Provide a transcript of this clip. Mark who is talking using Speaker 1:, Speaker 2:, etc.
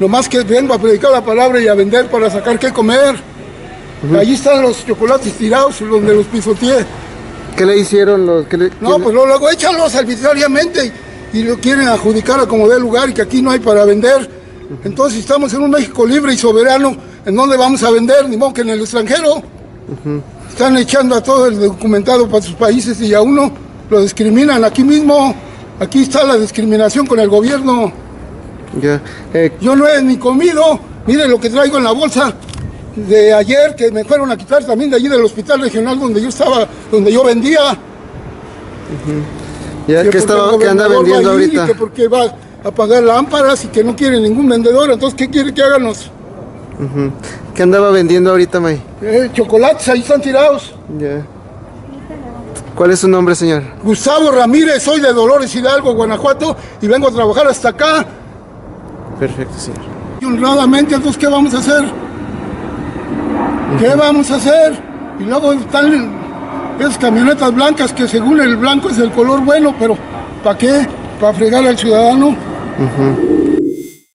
Speaker 1: Nomás que vengo a predicar la palabra y a vender para sacar qué comer. Allí están los chocolates tirados donde los pisoteé.
Speaker 2: ¿Qué le hicieron los que le,
Speaker 1: No, pues luego échalos arbitrariamente y lo quieren adjudicar a como dé lugar y que aquí no hay para vender. Entonces estamos en un México libre y soberano. ¿En dónde vamos a vender? Ni modo que en el extranjero. Están echando a todo el documentado para sus países y a uno lo discriminan aquí mismo. Aquí está la discriminación con el gobierno.
Speaker 2: Ya. Eh,
Speaker 1: Yo no he ni comido. Mire lo que traigo en la bolsa de ayer que me fueron a quitar también de allí del hospital regional donde yo estaba, donde yo vendía.
Speaker 2: ya
Speaker 1: Que
Speaker 2: estaba, que anda vendiendo ahorita.
Speaker 1: Que porque va a pagar lámparas y que no quiere ningún vendedor. Entonces, ¿qué quiere que háganos?
Speaker 2: Ujú. ¿Qué andaba vendiendo ahorita, May?
Speaker 1: Eh, chocolates, ahí están tirados.
Speaker 2: Ya. ¿Cuál es su nombre, señor?
Speaker 1: Gustavo Ramírez, soy de Dolores Hidalgo, Guanajuato, y vengo a trabajar hasta acá.
Speaker 2: Perfecto, señor.
Speaker 1: Y honradamente, entonces, ¿qué vamos a hacer? ¿Qué vamos a hacer? Y luego están esas camionetas blancas que según el blanco es el color bueno, pero ¿para qué? ¿Para fregar al ciudadano?